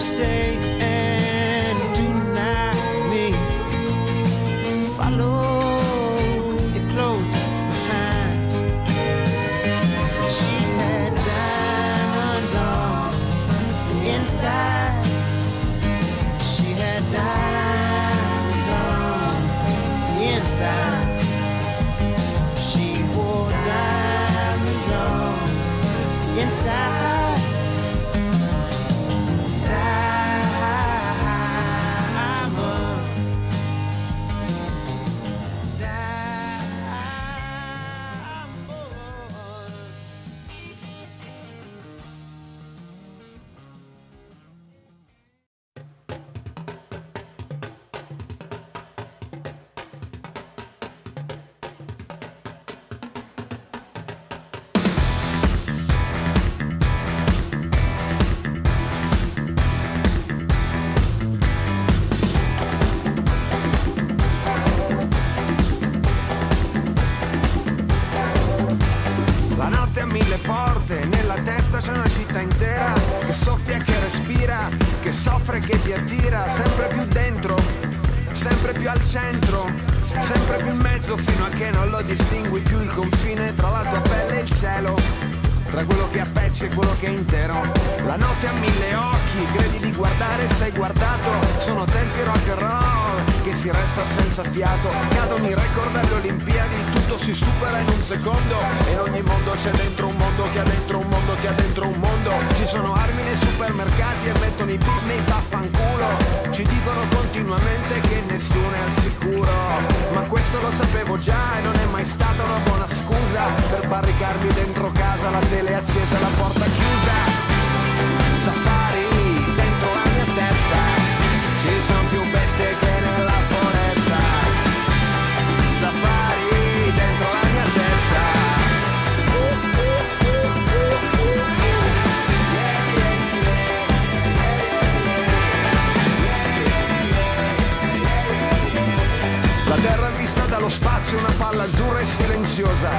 say and deny me. Follow you close behind. She had diamonds on the inside. She had diamonds on the inside. She wore diamonds on the inside. Ti attira, sempre più dentro, sempre più al centro, sempre più in mezzo fino a che non lo distingui più il confine tra la tua pelle e il cielo. Tra quello che è a pezzi e quello che è intero. La notte ha mille occhi, credi di guardare, sei guardato. Sono tempi rock and roll, che si resta senza fiato. Cadono i record alle Olimpiadi, tutto si supera in un secondo. E in ogni mondo c'è dentro un mondo che ha dentro un mondo che ha dentro un mondo. Ci sono armi nei supermercati e mettono i beat nei vaffanculo. Ci dicono continuamente che nessuno è al sicuro. Ma questo lo sapevo già e non è mai stata una buona scusa Per barricarmi dentro casa, la tele accesa, la porta chiusa è una palla azzurra e silenziosa.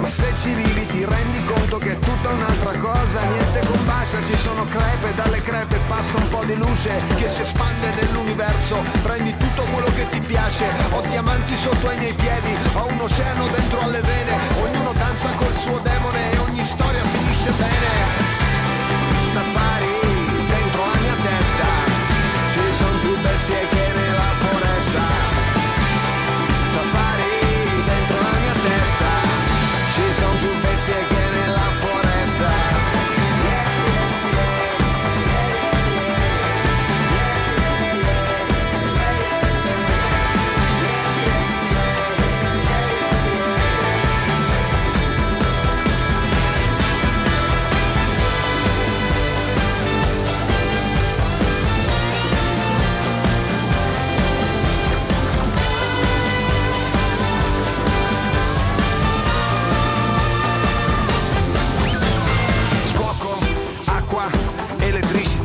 Ma se ci vivi ti rendi conto che è tutta un'altra cosa. Niente combacia, ci sono crepe, dalle crepe passa un po' di luce Che si espande nell'universo. Prendi tutto quello che ti piace Ho diamanti sotto ai miei piedi Ho un oceano dentro alle vene. Ognuno danza col suo demone E ogni storia finisce bene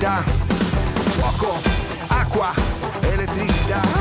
elettricità. Fuoco, acqua, elettricità.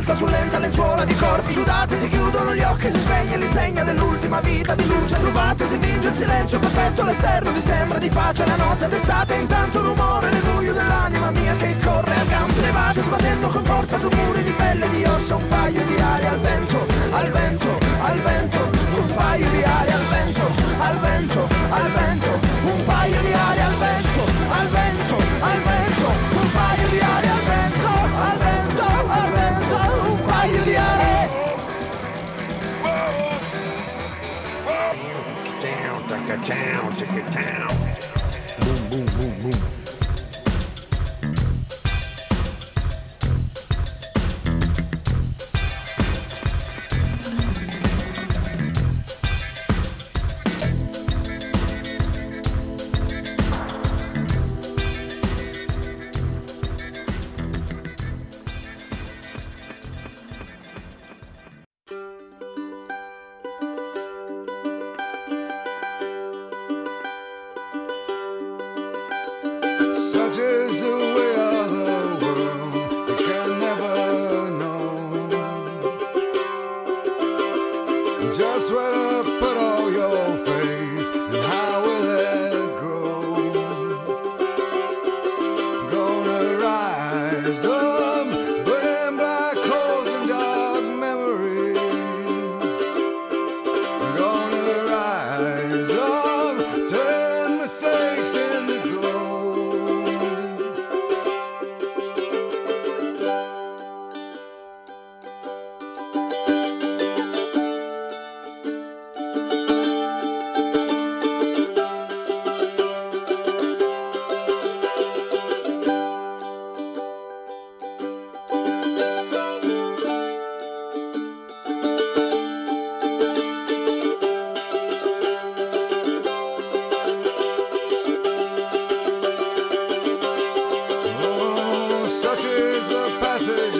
Svelta su lenta lenzuola di corpi sudati si chiudono gli occhi, si sveglia l'insegna dell'ultima vita di luce rubate, si vince il silenzio perfetto, l'esterno ti sembra di pace, la notte d'estate, intanto rumore nel buio dell'anima mia che corre a gambe levate, sbattendo con forza su muri di pelle di ossa, un paio di ali al vento, al vento, al vento, un paio di town, to town. Boom, boom, boom, boom. suelo. Is the passage